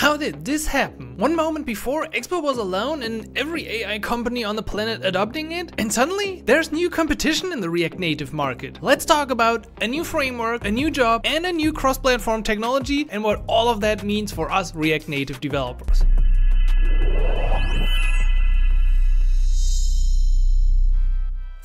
How did this happen? One moment before, Expo was alone and every AI company on the planet adopting it, and suddenly there's new competition in the React Native market. Let's talk about a new framework, a new job, and a new cross-platform technology, and what all of that means for us React Native developers.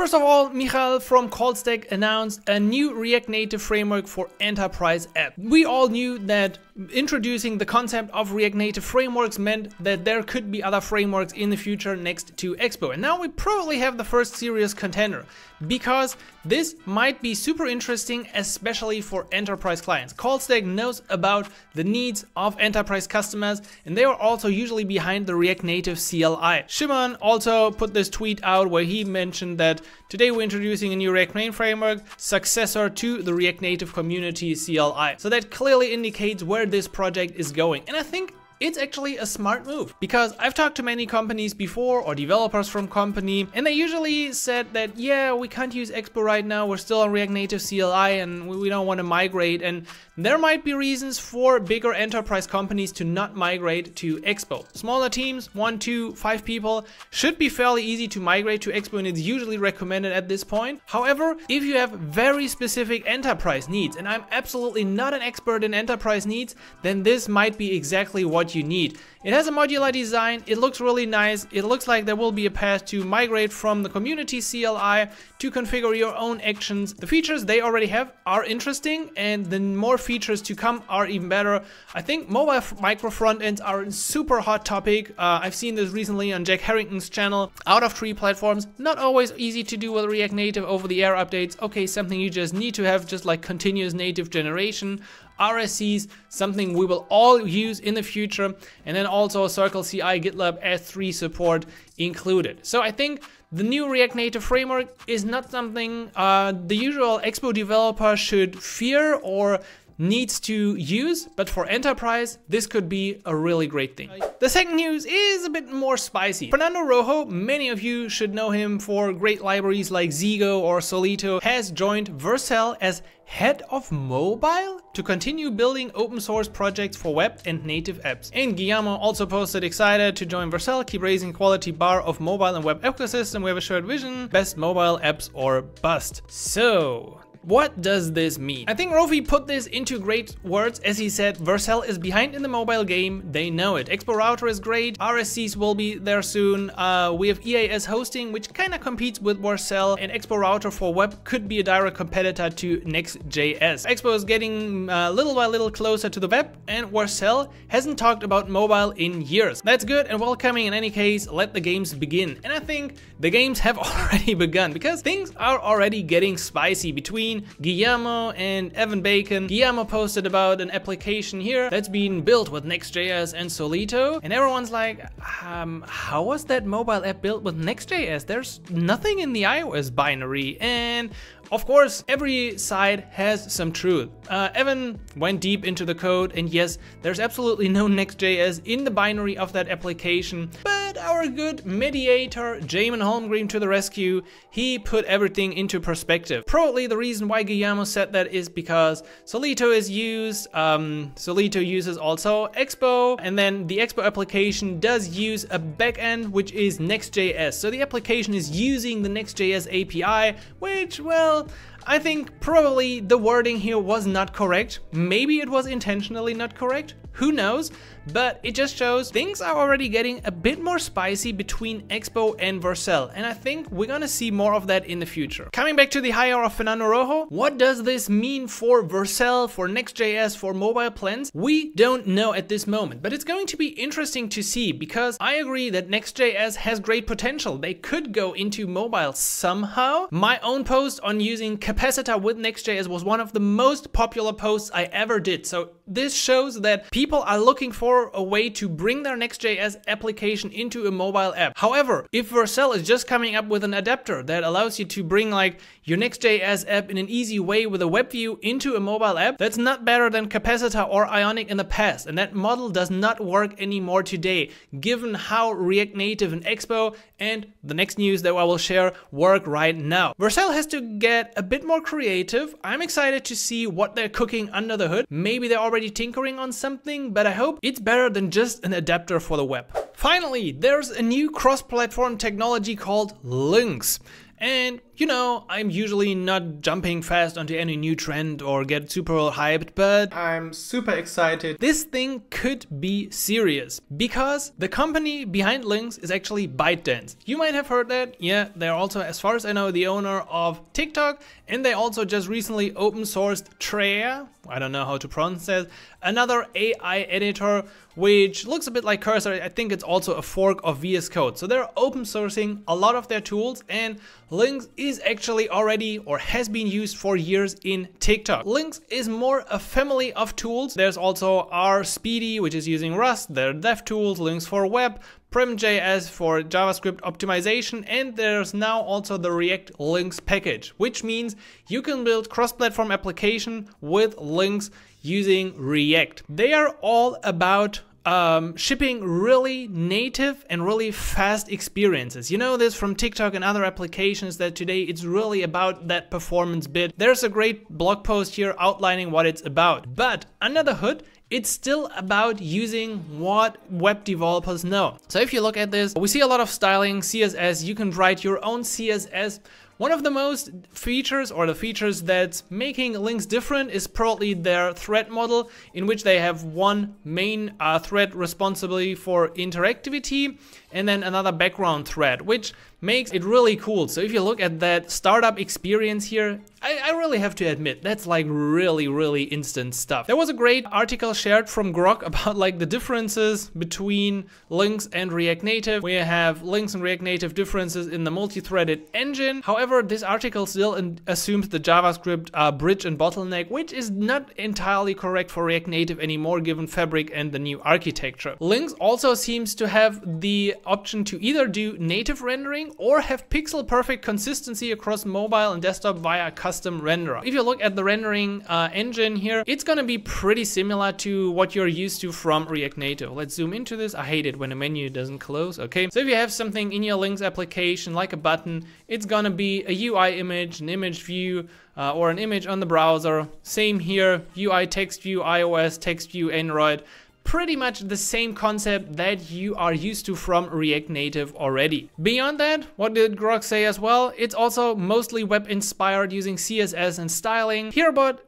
First of all, Michal from CallStack announced a new React Native framework for enterprise app. We all knew that introducing the concept of React Native frameworks meant that there could be other frameworks in the future next to Expo. And now we probably have the first serious contender because this might be super interesting, especially for enterprise clients. CallStack knows about the needs of enterprise customers and they are also usually behind the React Native CLI. Shimon also put this tweet out where he mentioned that today we're introducing a new React Native framework, successor to the React Native community CLI. So that clearly indicates where this project is going. And I think it's actually a smart move because I've talked to many companies before or developers from company and they usually said that yeah we can't use Expo right now we're still on React Native CLI and we don't want to migrate and there might be reasons for bigger enterprise companies to not migrate to Expo. Smaller teams, one, two, five people should be fairly easy to migrate to Expo and it's usually recommended at this point. However, if you have very specific enterprise needs and I'm absolutely not an expert in enterprise needs then this might be exactly what you need. It has a modular design, it looks really nice, it looks like there will be a path to migrate from the community CLI to configure your own actions. The features they already have are interesting and the more features to come are even better. I think mobile micro front ends are a super hot topic. Uh, I've seen this recently on Jack Harrington's channel. Out of tree platforms, not always easy to do with React Native over the air updates. Okay, something you just need to have just like continuous native generation. RSCs, something we will all use in the future, and then also Circle CI GitLab S3 support included. So I think the new React Native framework is not something uh, the usual Expo developer should fear or needs to use, but for enterprise, this could be a really great thing. The second news is a bit more spicy. Fernando Rojo, many of you should know him for great libraries like Zeego or Solito, has joined Vercel as head of mobile to continue building open source projects for web and native apps. And Guillermo also posted excited to join Vercel, keep raising quality bar of mobile and web ecosystem. We have a shared vision, best mobile apps or bust. So what does this mean? I think Rofi put this into great words as he said Vercel is behind in the mobile game, they know it. Expo Router is great, RSCs will be there soon, uh, we have EAS hosting which kinda competes with Vercel and Expo Router for web could be a direct competitor to Next.js. Expo is getting uh, little by little closer to the web and Vercel hasn't talked about mobile in years. That's good and welcoming in any case, let the games begin. And I think the games have already begun because things are already getting spicy between between Guillermo and Evan Bacon. Guillermo posted about an application here that's been built with Next.js and Solito, and everyone's like, um, how was that mobile app built with Next.js? There's nothing in the iOS binary, and of course, every side has some truth. Uh, Evan went deep into the code, and yes, there's absolutely no Next.js in the binary of that application, but our good mediator, Jamon Holmgren to the rescue, he put everything into perspective. Probably the reason why Guillermo said that is because Solito is used, um, Solito uses also Expo, and then the Expo application does use a backend, which is Next.js. So the application is using the Next.js API, which, well, I think probably the wording here was not correct. Maybe it was intentionally not correct. Who knows? But it just shows things are already getting a bit more spicy between Expo and Vercel, and I think we're gonna see more of that in the future. Coming back to the hire of Fernando Rojo, what does this mean for Vercel, for Next.js, for mobile plans? We don't know at this moment, but it's going to be interesting to see because I agree that Next.js has great potential. They could go into mobile somehow. My own post on using Capacitor with Next.js was one of the most popular posts I ever did. So this shows that people are looking for a way to bring their Next.js application into a mobile app. However, if Vercel is just coming up with an adapter that allows you to bring like your Next.js app in an easy way with a web view into a mobile app, that's not better than Capacitor or Ionic in the past. And that model does not work anymore today, given how React Native and Expo and the next news that I will share work right now. Vercel has to get a bit more creative. I'm excited to see what they're cooking under the hood. Maybe they're already tinkering on something, but I hope it's it's better than just an adapter for the web. Finally, there's a new cross-platform technology called Lynx. And you know, I'm usually not jumping fast onto any new trend or get super hyped, but I'm super excited. This thing could be serious because the company behind Lynx is actually ByteDance. You might have heard that. Yeah, they're also, as far as I know, the owner of TikTok and they also just recently open sourced Trae, I don't know how to pronounce that, another AI editor which looks a bit like Cursor. I think it's also a fork of VS Code. So they're open sourcing a lot of their tools and Lynx is actually already or has been used for years in TikTok. Lynx is more a family of tools. There's also Rspeedy, which is using Rust, their dev tools, Lynx for web, PrimJS for JavaScript optimization, and there's now also the React Lynx package, which means you can build cross-platform application with Lynx using React. They are all about um, shipping really native and really fast experiences. You know this from TikTok and other applications that today it's really about that performance bit. There's a great blog post here outlining what it's about. But under the hood, it's still about using what web developers know. So if you look at this, we see a lot of styling, CSS, you can write your own CSS. One of the most features or the features that's making Lynx different is probably their thread model in which they have one main uh, thread responsibility for interactivity and then another background thread, which makes it really cool. So if you look at that startup experience here, I, I, really have to admit, that's like really, really instant stuff. There was a great article shared from Grok about like the differences between Lynx and React Native. We have Lynx and React Native differences in the multi-threaded engine. However, this article still assumes the JavaScript uh, bridge and bottleneck, which is not entirely correct for React Native anymore given Fabric and the new architecture. Lynx also seems to have the option to either do native rendering or have pixel perfect consistency across mobile and desktop via custom renderer. If you look at the rendering uh, engine here, it's gonna be pretty similar to what you're used to from React Native. Let's zoom into this. I hate it when a menu doesn't close, okay? So if you have something in your Lynx application like a button, it's gonna be a UI image, an image view, uh, or an image on the browser. Same here, UI text view, iOS, text view, Android pretty much the same concept that you are used to from React Native already. Beyond that, what did Grok say as well? It's also mostly web inspired using CSS and styling. Herobot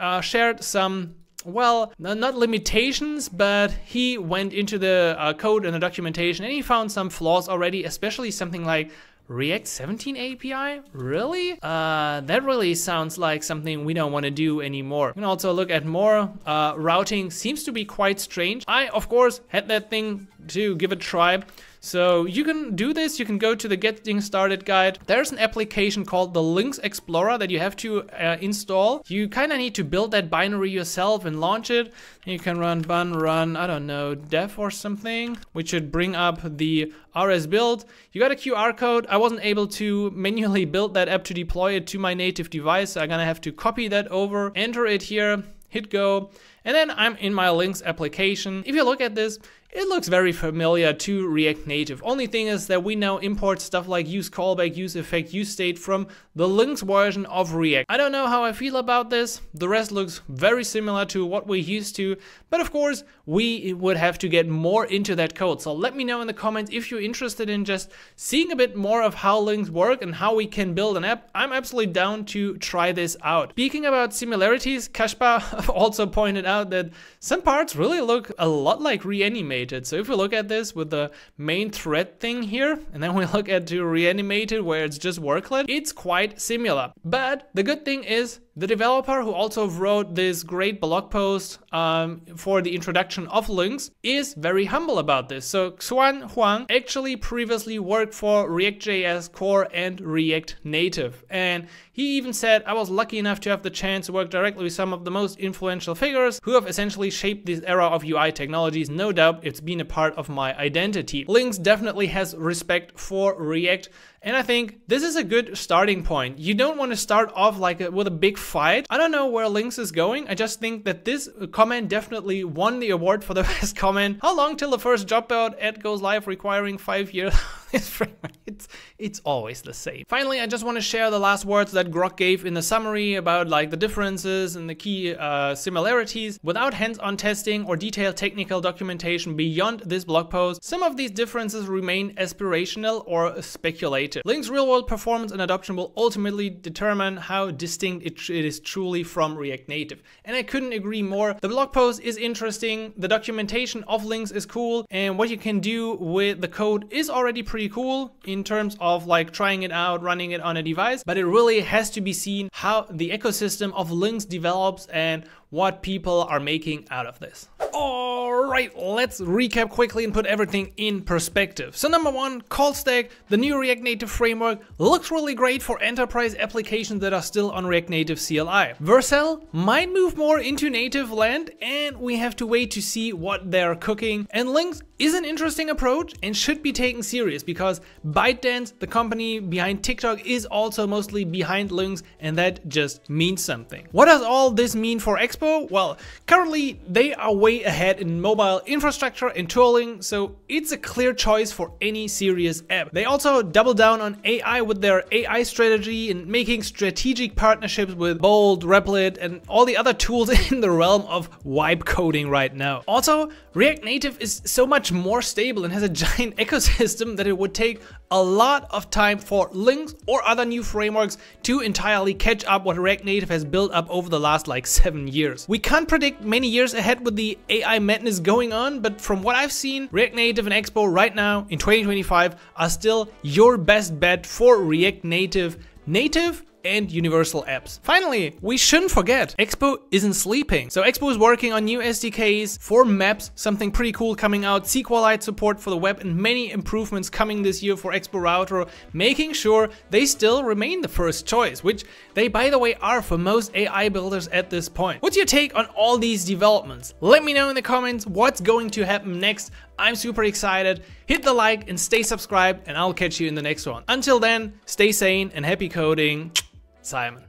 uh, shared some well, not limitations, but he went into the uh, code and the documentation and he found some flaws already, especially something like React 17 API? Really? Uh, that really sounds like something we don't want to do anymore. You can also look at more. Uh, routing seems to be quite strange. I, of course, had that thing to give a try. So you can do this, you can go to the getting started guide. There's an application called the Lynx Explorer that you have to uh, install. You kind of need to build that binary yourself and launch it. You can run bun run, I don't know, dev or something, which should bring up the Rsbuild. You got a QR code. I wasn't able to manually build that app to deploy it to my native device. So I'm gonna have to copy that over, enter it here, hit go, and then I'm in my Lynx application. If you look at this, it looks very familiar to React Native. Only thing is that we now import stuff like use callback, use effect, use state from the Lynx version of React. I don't know how I feel about this. The rest looks very similar to what we're used to, but of course we would have to get more into that code. So let me know in the comments if you're interested in just seeing a bit more of how Lynx work and how we can build an app. I'm absolutely down to try this out. Speaking about similarities, Kashpa also pointed out that some parts really look a lot like reanimated. So if we look at this with the main thread thing here, and then we look at to reanimated where it's just worklet, it's quite similar. But the good thing is the developer who also wrote this great blog post um, for the introduction of Lynx is very humble about this. So Xuan Huang actually previously worked for React.js Core and React Native. And he even said, I was lucky enough to have the chance to work directly with some of the most influential figures who have essentially shaped this era of UI technologies. No doubt it's been a part of my identity. Lynx definitely has respect for React and I think this is a good starting point. You don't want to start off like a, with a big fight. I don't know where Lynx is going. I just think that this comment definitely won the award for the best comment. How long till the first job ad goes live requiring five years? It's it's always the same. Finally, I just want to share the last words that Grok gave in the summary about like the differences and the key uh, similarities. Without hands-on testing or detailed technical documentation beyond this blog post, some of these differences remain aspirational or speculative. Lynx's real-world performance and adoption will ultimately determine how distinct it, it is truly from React Native. And I couldn't agree more. The blog post is interesting, the documentation of Lynx is cool, and what you can do with the code is already pretty cool in terms of like trying it out, running it on a device, but it really has to be seen how the ecosystem of Lynx develops and what people are making out of this. Alright, let's recap quickly and put everything in perspective. So number one, Callstack, the new React Native framework, looks really great for enterprise applications that are still on React Native CLI. Vercel might move more into native land and we have to wait to see what they're cooking. And Lynx is an interesting approach and should be taken serious because ByteDance, the company behind TikTok, is also mostly behind Lynx and that just means something. What does all this mean for Expo? Well, currently they are way ahead in mobile infrastructure and tooling, so it's a clear choice for any serious app. They also double down on AI with their AI strategy and making strategic partnerships with Bolt, Replit, and all the other tools in the realm of vibe coding right now. Also, React Native is so much more stable and has a giant ecosystem that it would take a lot of time for Lynx or other new frameworks to entirely catch up what React Native has built up over the last like seven years. We can't predict many years ahead with the AI madness going on, but from what I've seen, React Native and Expo right now in 2025 are still your best bet for React Native native and universal apps. Finally, we shouldn't forget, Expo isn't sleeping. So Expo is working on new SDKs for maps, something pretty cool coming out, SQLite support for the web and many improvements coming this year for Expo Router, making sure they still remain the first choice, which they by the way are for most AI builders at this point. What's your take on all these developments? Let me know in the comments what's going to happen next. I'm super excited. Hit the like and stay subscribed and I'll catch you in the next one. Until then, stay sane and happy coding. Simon.